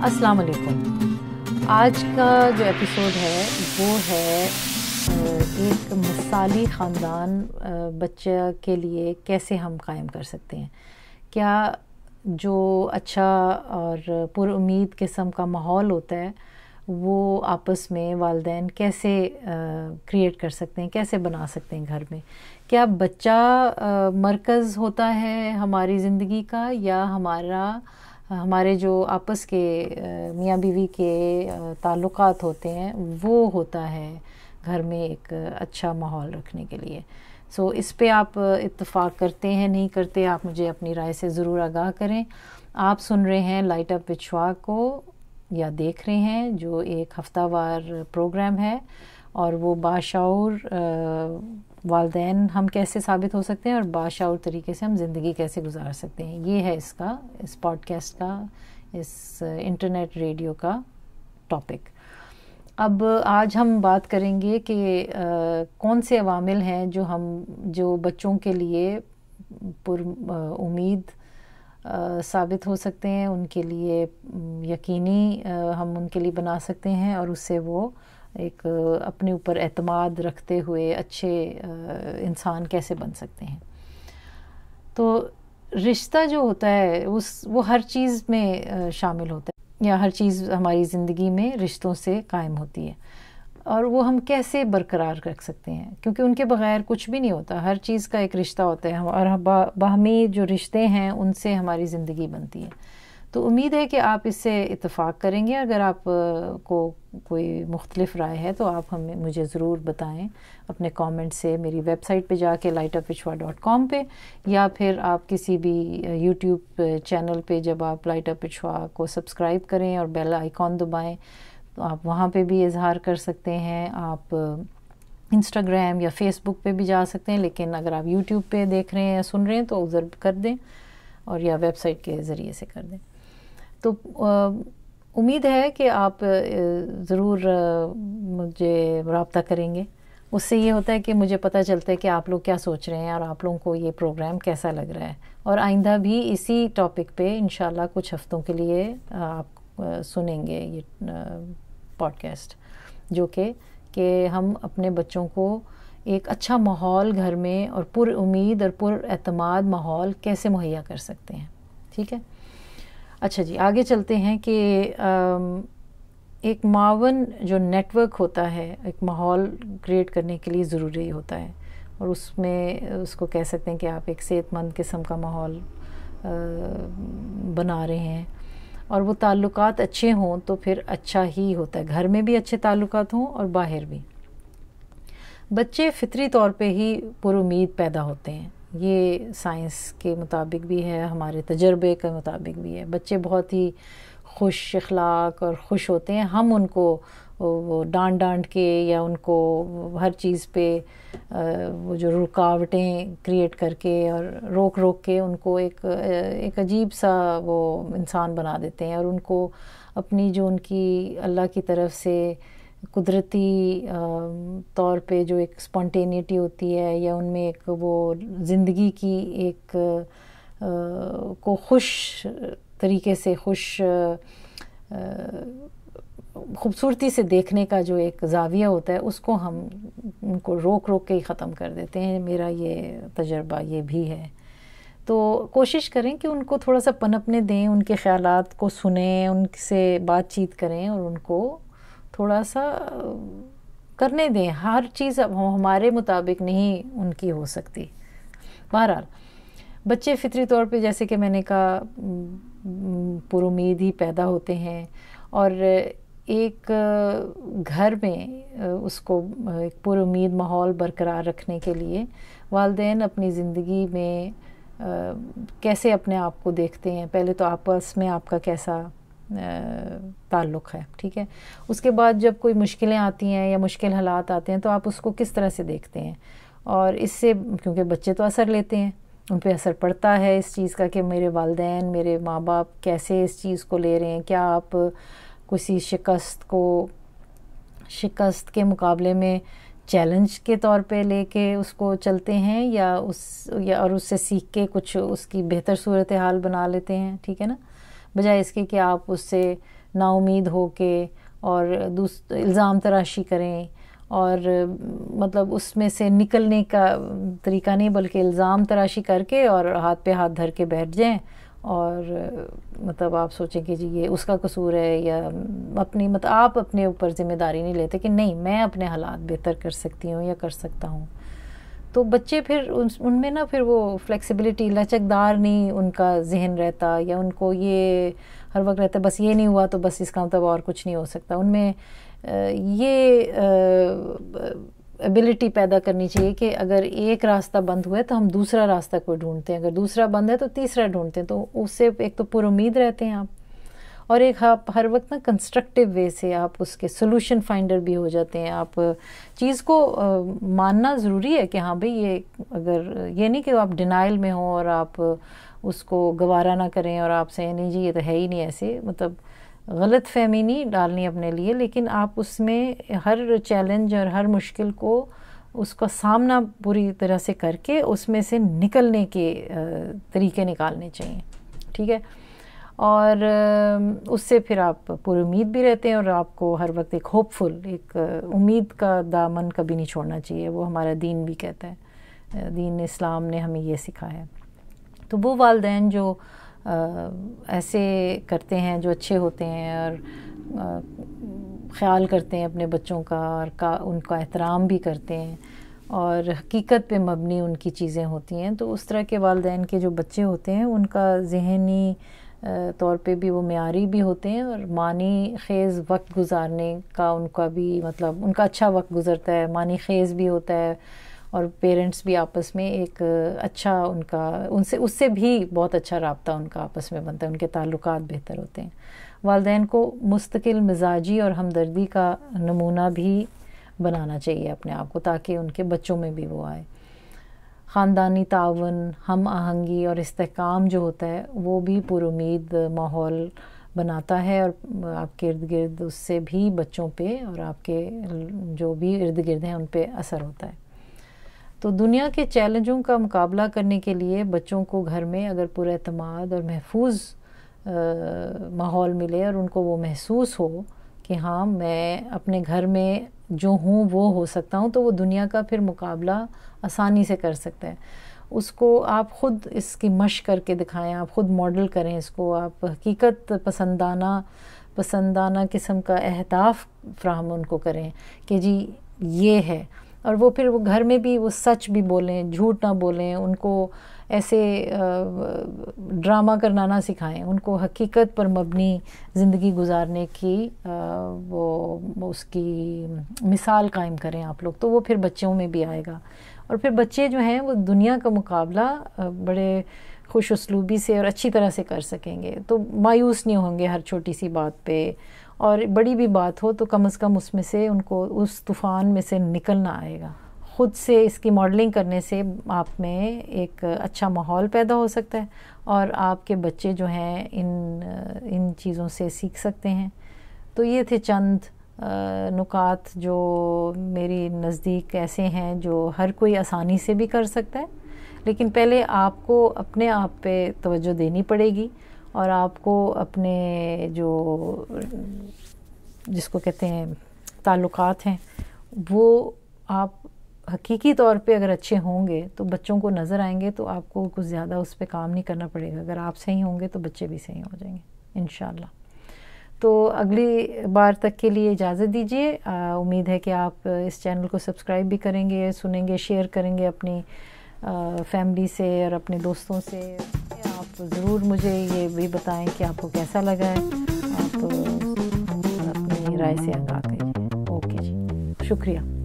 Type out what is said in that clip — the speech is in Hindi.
अस्सलाम वालेकुम आज का जो एपिसोड है, वो है एक मिसाली ख़ानदान बच्चे के लिए कैसे हम कायम कर सकते हैं। क्या जो अच्छा और पुर उम्मीद किस्म का माहौल होता है, वो आपस में वालदेन कैसे क्रिएट कर सकते हैं, कैसे बना सकते हैं घर में? क्या बच्चा मरकज़ होता है हमारी ज़िंदगी का या हमारा हमारे जो आपस के मियाँ बीवी के ताल्लुकात होते हैं वो होता है घर में एक अच्छा माहौल रखने के लिए। सो so, इस पे आप इत्तेफाक करते हैं नहीं करते आप मुझे अपनी राय से ज़रूर आगाह करें। आप सुन रहे हैं लाइट अप विश्वा को या देख रहे हैं जो एक हफ्तावार प्रोग्राम है और वो बाशाउर वालदेन हम कैसे साबित हो सकते हैं और बाशाउर तरीके से हम ज़िंदगी कैसे गुजार सकते हैं। ये है इसका, इस पॉडकास्ट का, इस इंटरनेट रेडियो का टॉपिक अब, आज हम बात करेंगे कि कौन से अवामिल हैं जो हम, जो बच्चों के लिए पुर उम्मीद साबित हो सकते हैं, उनके लिए यकीनी हम उनके लिए बना सकते हैं और उससे वो एक, अपने ऊपर एतमाद रखते हुए अच्छे इंसान कैसे बन सकते हैं? तो रिश्ता जो होता है, उस, वो हर चीज़ में शामिल होता है। या हर चीज़ हमारी ज़िंदगी में रिश्तों से कायम होती है। और वो हम कैसे बरकरार रख सकते हैं? क्योंकि उनके बगैर कुछ भी नहीं होता। हर चीज़ का एक रिश्ता होता है। और बाहमी जो रिश्ते हैं, उनसे हमारी ज़िंदगी बनती है। तो उम्मीद है कि आप इससे इतफ़ाक़ करेंगे। अगर आप को कोई मुख्तलिफ़ राय है तो आप हमें, मुझे ज़रूर बताएँ अपने कमेंट से मेरी वेबसाइट पे जाके light of Vishwa dot com पर या फिर आप किसी भी यूट्यूब चैनल पे जब आप लाइट ऑफ़ विश्वा को सब्सक्राइब करें और बेल आइकॉन दबाएँ तो आप वहाँ पे भी इजहार कर सकते हैं। आप इंस्टाग्राम या फेसबुक पे भी जा सकते हैं, लेकिन अगर आप यूट्यूब पे देख रहे हैं या सुन रहे हैं तो ज़रूर कर दें और या वेबसाइट के ज़रिए से कर दें। तो उम्मीद है कि आप ज़रूर मुझे रबता करेंगे। उससे ये होता है कि मुझे पता चलता है कि आप लोग क्या सोच रहे हैं और आप लोगों को ये प्रोग्राम कैसा लग रहा है। और आइंदा भी इसी टॉपिक पे इन कुछ हफ्तों के लिए आप सुनेंगे ये पॉडकास्ट, जो कि कि हम अपने बच्चों को एक अच्छा माहौल घर में और पुर उम्मीद और पुर अतमाद माहौल कैसे मुहैया कर सकते हैं। ठीक है? अच्छा जी, आगे चलते हैं कि एक मावन जो नेटवर्क होता है, एक माहौल क्रिएट करने के लिए ज़रूरी होता है। और उसमें उसको कह सकते हैं कि आप एक सेहतमंद किस्म का माहौल बना रहे हैं। और वो ताल्लुकात अच्छे हों तो फिर अच्छा ही होता है। घर में भी अच्छे ताल्लुकात हों और बाहर भी। बच्चे फितरी तौर पे ही पुरुद पैदा होते हैं। ये साइंस के मुताबिक भी है, हमारे तजर्बे के मुताबिक भी है। बच्चे बहुत ही खुश अखलाक और खुश होते हैं। हम उनको, वो डांट डांट के या उनको हर चीज़ पे वो जो रुकावटें क्रिएट करके और रोक रोक के उनको एक एक अजीब सा वो इंसान बना देते हैं और उनको अपनी जो उनकी अल्लाह की तरफ़ से कुदरती तौर पे जो एक स्पॉन्टेनिटी होती है या उनमें एक वो ज़िंदगी की एक को खुश तरीके से खुश खूबसूरती से देखने का जो एक जाविया होता है, उसको हम उनको रोक रोक के ही ख़त्म कर देते हैं। मेरा ये तजर्बा ये भी है। तो कोशिश करें कि उनको थोड़ा सा पनपने दें, उनके ख्याल को सुने, उनसे बातचीत करें और उनको थोड़ा सा करने दें। हर चीज़ अब हमारे मुताबिक नहीं उनकी हो सकती। बहरहाल, बच्चे फितरी तौर पे, जैसे कि मैंने कहा पुरुद ही पैदा होते हैं और एक घर में उसको एक पुरुद माहौल बरकरार रखने के लिए वालदेन अपनी ज़िंदगी में कैसे अपने आप को देखते हैं? पहले तो आपस में आपका कैसा ताल्लुक़ है, ठीक है? उसके बाद जब कोई मुश्किलें आती हैं या मुश्किल हालात आते हैं तो आप उसको किस तरह से देखते हैं? और इससे, क्योंकि बच्चे तो असर लेते हैं, उन पर असर पड़ता है इस चीज़ का कि मेरे वालदेन, मेरे माँ बाप कैसे इस चीज़ को ले रहे हैं? क्या आप किसी शिकस्त को, शिकस्त के मुकाबले में चैलेंज के तौर पे लेके उसको चलते हैं या उस, या और उससे सीख के कुछ उसकी बेहतर सूरत हाल बना लेते हैं? ठीक है ना? बजाय इसके कि आप उससे नाउमीद हो के और दूस, इल्ज़ाम तराशी करें और मतलब उसमें से निकलने का तरीका नहीं, बल्कि इल्ज़ाम तराशी करके और हाथ पे हाथ धर के बैठ जाएँ और मतलब आप सोचें कि जी ये उसका कसूर है या अपनी मतलब आप अपने ऊपर ज़िम्मेदारी नहीं लेते कि नहीं, मैं अपने हालात बेहतर कर सकती हूँ या कर सकता हूँ। तो बच्चे फिर उन, उनमें ना फिर वो फ्लेक्सिबिलिटी लचकदार नहीं उनका जहन रहता या उनको ये हर वक्त रहता, बस ये नहीं हुआ तो बस इसका मतलब और कुछ नहीं हो सकता। उनमें ये एबिलिटी पैदा करनी चाहिए कि अगर एक रास्ता बंद हुआ है तो हम दूसरा रास्ता कोई ढूंढते हैं। अगर दूसरा बंद है तो तीसरा ढूंढते हैं। तो उससे एक तो पुर उम्मीद रहते हैं आप। और एक आप हर वक्त ना कंस्ट्रक्टिव वे से आप उसके सोल्यूशन फाइंडर भी हो जाते हैं। आप चीज़ को मानना ज़रूरी है कि हाँ भाई ये अगर, ये नहीं कि आप डिनाइल में हो और आप उसको गवारा ना करें और आप से, नहीं जी, ये तो है ही नहीं ऐसे। मतलब गलत फहमी नहीं डालनी अपने लिए, लेकिन आप उसमें हर चैलेंज और हर मुश्किल को उसका सामना पूरी तरह से करके उसमें से निकलने के तरीके निकालने चाहिए। ठीक है? और उससे फिर आप पूरी उम्मीद भी रहते हैं और आपको हर वक्त एक होपफुल एक उम्मीद का दामन कभी नहीं छोड़ना चाहिए। वो हमारा दीन भी कहता है। दीन इस्लाम ने हमें ये सिखाया है। तो वो वालदेन जो ऐसे करते हैं, जो अच्छे होते हैं और ख्याल करते हैं अपने बच्चों का और का, उनका एहतराम भी करते हैं और हकीकत पे मबनी उनकी चीज़ें होती हैं तो उस तरह के वालदेन के जो बच्चे होते हैं, उनका जहनी तौर पे भी वो म्यारी भी होते हैं और मानी खेज़ वक्त गुजारने का उनका भी मतलब उनका अच्छा वक्त गुजरता है, मानी खेज़ भी होता है और पेरेंट्स भी आपस में एक अच्छा उनका, उनसे, उससे भी बहुत अच्छा रबता उनका आपस में बनता है, उनके ताल्लुक बेहतर होते हैं। वालदेन को मुस्तकिल मिजाजी और हमदर्दी का नमूना भी बनाना चाहिए अपने आप को, ताकि उनके बच्चों में भी वो आए। ख़ानदानी तावन, हम आहंगी और इस्तेकाम जो होता है, वो भी पुरुद माहौल बनाता है और आपके इर्द गिर्द उससे भी बच्चों पे और आपके जो भी इर्द गिर्द हैं उन पर असर होता है। तो दुनिया के चैलेंजों का मुकाबला करने के लिए बच्चों को घर में अगर पूरा अतमाद और महफूज माहौल मिले और उनको वो महसूस हो कि हाँ मैं अपने घर में जो हूँ, वो हो सकता हूँ तो वो दुनिया का फिर मुकाबला आसानी से कर सकता है। उसको आप ख़ुद इसकी मश करके दिखाएँ, आप ख़ुद मॉडल करें इसको, आप हकीकत पसंदाना पसंदाना किस्म का अहदाफ फ्राहम उनको करें कि जी, ये है। और वो फिर वो घर में भी वो सच भी बोलें, झूठ ना बोलें, उनको ऐसे ड्रामा करना ना सिखाएँ। उनको हकीकत पर मबनी ज़िंदगी गुजारने की वो, उसकी मिसाल कायम करें आप लोग तो वो फिर बच्चों में भी आएगा। और फिर बच्चे जो हैं, वो दुनिया का मुकाबला बड़े खुश उसलूबी से और अच्छी तरह से कर सकेंगे। तो मायूस नहीं होंगे हर छोटी सी बात पे। और बड़ी भी बात हो तो कम अज़ कम उसमें से उनको, उस तूफ़ान में से निकलना आएगा। ख़ुद से इसकी मॉडलिंग करने से आप में एक अच्छा माहौल पैदा हो सकता है और आपके बच्चे जो हैं इन इन चीज़ों से सीख सकते हैं। तो ये थे चंद नुकात जो मेरी नज़दीक ऐसे हैं जो हर कोई आसानी से भी कर सकता है। लेकिन पहले आपको अपने आप पे तवज्जो देनी पड़ेगी और आपको अपने जो, जिसको कहते हैं, ताल्लुकात हैं, वो आप हकीकी तौर पे अगर अच्छे होंगे तो बच्चों को नज़र आएँगे तो आपको कुछ ज़्यादा उस पर काम नहीं करना पड़ेगा। अगर आप सही होंगे तो बच्चे भी सही हो जाएँगे इन तो अगली बार तक के लिए इजाज़त दीजिए। उम्मीद है कि आप इस चैनल को सब्सक्राइब भी करेंगे, सुनेंगे, शेयर करेंगे अपनी फैमिली से और अपने दोस्तों से। आप ज़रूर मुझे ये भी बताएँ कि आपको कैसा लगा है। आप अपनी राय से आगाह करिए। ओके जी। शुक्रिया।